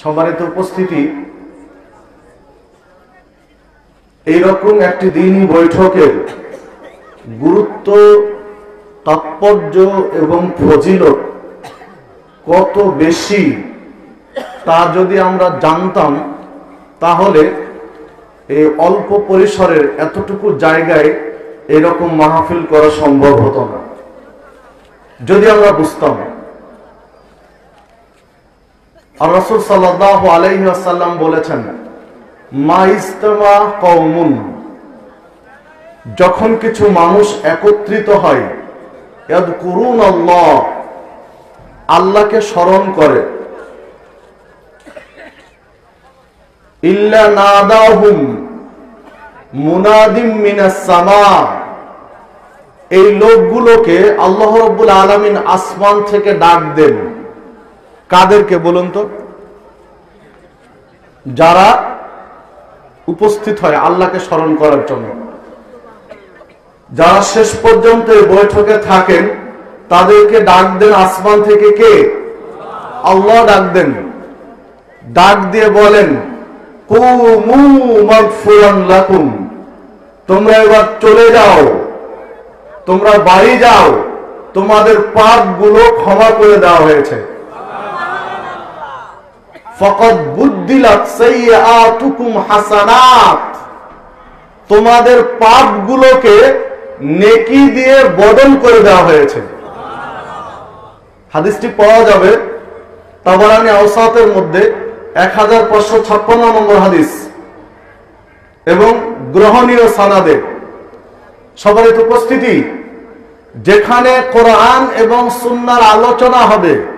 সম্মানিত উপস্থিতি, এইরকম একটি দিনই বৈঠকের গুরুত্ব, তাৎপর্য এবং ফজিলত কত বেশি তা যদি আমরা জানতাম, তাহলে এই অল্প পরিসরের এতটুকু জায়গায় এরকম মাহফিল করা সম্ভব হতো না। যদি আমরা বুঝতাম। আর রসুল সাল্লাহ আলাইসাল্লাম বলেছেন, মা ইস্তেমা কৌমুন যখন কিছু মানুষ একত্রিত হয় করুন আল্লাহ। আল্লাহকে স্মরণ করে, ইল্লা নাদাহুম মুনাদিম মিনাস এই লোকগুলোকে আল্লাহ রব্বুল আলামিন আসমান থেকে ডাক দেন। কাদেরকে বলুন তো? যারা উপস্থিত হয় আল্লাহকে স্মরণ করার জন্য। যারা শেষ পর্যন্ত বৈঠকে থাকেন, তাদেরকে ডাক দেন আসমান থেকে কে? আল্লাহ ডাক দেন। ডাক দিয়ে বলেন তোমরা এবার চলে যাও। তোমরা বাড়ি যাও। তোমাদের পাপগুলো ক্ষমা করে দেওয়া হয়েছে। ফকত বুদ্দিলাত সাইয়াতুকুম হাসানাত। তোমাদের পাপগুলোকে নেকি দিয়ে বদল করে দেওয়া হয়েছে। হাদিসটি পাওয়া যাবে তাবারানি আওসাতের মধ্যে এক হাজার পাঁচশো ছাপ্পান্ন নম্বর হাদিস। এবং গ্রহণীয় সানাদে। সবার উপস্থিতি। যেখানে কোরআন এবং সুন্নার আলোচনা হবে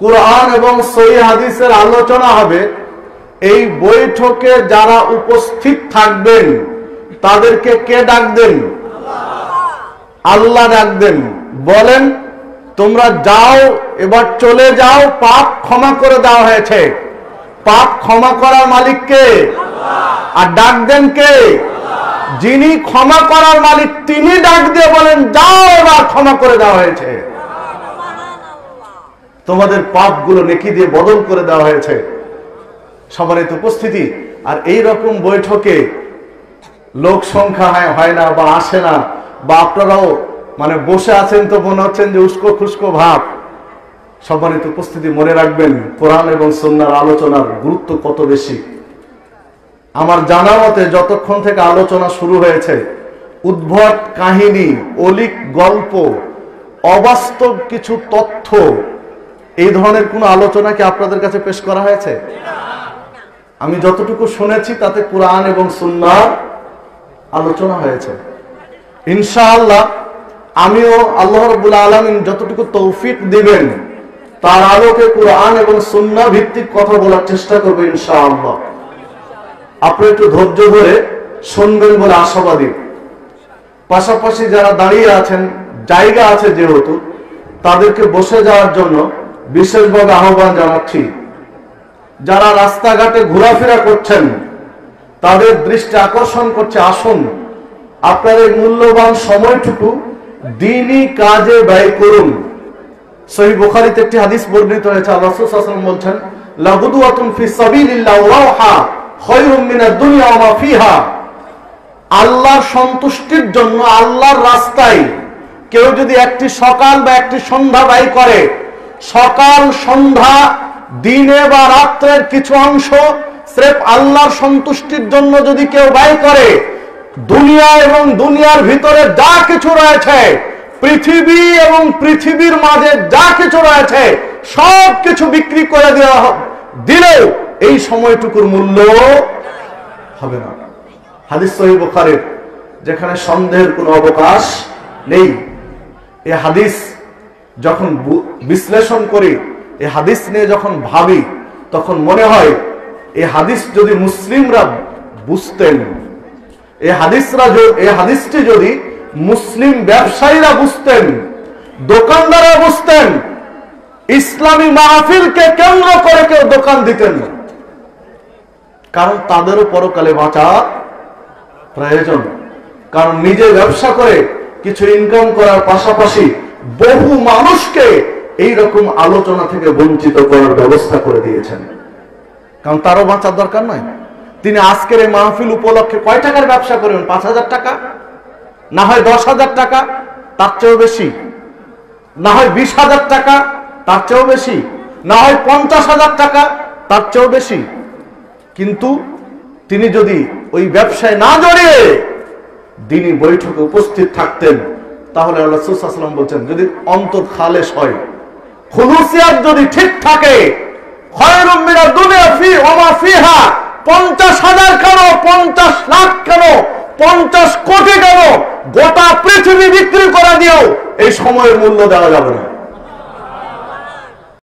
কোরআন এবং সই হাদিসের আলোচনা হবে। এই বৈঠকে যারা উপস্থিত থাকবেন, তাদেরকে কে ডাকবেন আল্লাহ ডাকবেন বলেন, তোমরা যাও, এবার চলে যাও, পাপ ক্ষমা করে দেওয়া হয়েছে। পাপ ক্ষমা করার মালিক কে? আর ডাক দেন কে? যিনি ক্ষমা করার মালিক, তিনি ডাক দিয়ে বলেন, যাও, এবার ক্ষমা করে দেওয়া হয়েছে। তোমাদের পাপগুলো নেকি দিয়ে বদল করে দেওয়া হয়েছে। সম্মানিত উপস্থিতি, আর এই রকম বৈঠকে লোক সংখ্যা হয় না বা আসে না, বা আপনারাও মানে বসে আছেন তো মনে হচ্ছেন যে উস্কো খুস্কো ভাব। সম্মানিত উপস্থিতি, মনে রাখবেন, কোরআন এবং সন্ন্যার আলোচনার গুরুত্ব কত বেশি। আমার জানা মতে যতক্ষণ থেকে আলোচনা শুরু হয়েছে, উদ্ভট কাহিনী, অলিক গল্প, অবাস্তব কিছু তথ্য এই ধরনের কোনো আলোচনা কি আপনাদের কাছে পেশ করা হয়েছে? আমি যতটুকু শুনেছি, তাতে কোরআন এবং সুন্নার আলোচনা হয়েছে। ইনশাআল্লাহ, আমিও আল্লাহ রবুল আলমিন যতটুকু তৌফিক দিবেন, তার আলোকে কোরআন এবং সুন্না ভিত্তিক কথা বলার চেষ্টা করব ইনশাআল্লাহ। আপনি একটু ধৈর্য ধরে শুনবেন বলে আশাবাদী। পাশাপাশি যারা দাঁড়িয়ে আছেন, জায়গা আছে যেহেতু, তাদেরকে বসে যাওয়ার জন্য বিশেষভাবে আহ্বান জানাচ্ছি, যারা রাস্তাঘাটে ঘোরাফেরা করছেন, তাদের দৃষ্টি আকর্ষণ করছে। আসুন আপনার এই মূল্যবান সময়টুকু দিনই কাজে ব্যয় করুন। সহি বুখারিতে একটি হাদিস বর্ণিত হয়েছে, আল্লাহ রাসূল বলছেন, লাগুদুয়াতুন ফি সাবিলিল্লাহ ওয়াহা, খায়রুম মিনাদ দুনিয়া ওয়া ফিহা। আল্লাহর সন্তুষ্টির জন্য আল্লাহর রাস্তায় কেউ যদি একটি সকাল বা একটি সন্ধ্যা ব্যয় করে সকাল, সন্ধ্যা, দিনে বা রাত্রের কিছু অংশ স্রেফ আল্লাহর সন্তুষ্টির জন্য যদি কেউ ব্যয় করে, দুনিয়া এবং দুনিয়ার ভিতরে যা কিছু রয়েছে, পৃথিবী এবং পৃথিবীর মাঝে যা কিছু রয়েছে, সব কিছু বিক্রি করে দেওয়া দিলেও এই সময়টুকুর মূল্য হবে না। হাদিস সহি বুখারের, যেখানে সন্দেহের কোনো অবকাশ নেই। এ হাদিস যখন বিশ্লেষণ করি এই হাদিস নিয়ে যখন ভাবি, তখন মনে হয় এই হাদিস যদি মুসলিমরা বুঝতেন এই হাদিসরা এই হাদিসটি যদি মুসলিম ব্যবসায়ীরা বুঝতেন, দোকানদাররা বুঝতেন, ইসলামী মাহফিলকে কেন্দ্র করে কেউ দোকান দিতেন না। কারণ তাদেরও পরকালে বাঁচা প্রয়োজন। কারণ নিজে ব্যবসা করে কিছু ইনকাম করার পাশাপাশি বহু মানুষকে এই রকম আলোচনা থেকে বঞ্চিত করার ব্যবস্থা করে দিয়েছেন। কারণ তারও বাঁচার দরকার নয়। তিনি আজকের এই মাহফিল উপলক্ষে কয় টাকার ব্যবসা করবেন? পাঁচ হাজার টাকা? না হয় দশ হাজার টাকা? তার চেয়েও বেশি। না হয় বিশ হাজার টাকা? তার চেয়েও বেশি। না হয় পঞ্চাশ হাজার টাকা? তার চেয়েও বেশি। কিন্তু তিনি যদি ওই ব্যবসায় না জড়িয়ে দিনী বৈঠকে উপস্থিত থাকতেন তাহলে আল্লাহ সুসাল্লাম বলছেন, যদি অন্তর খালেস হয়, খুলুসিয়াত যদি ঠিক থাকে পঞ্চাশ হাজার কেন, পঞ্চাশ লাখ কেন, পঞ্চাশ কোটি কেন, গোটা পৃথিবী বিক্রি করা দিয়েও এই সময়ের মূল্য দেওয়া যাবে না।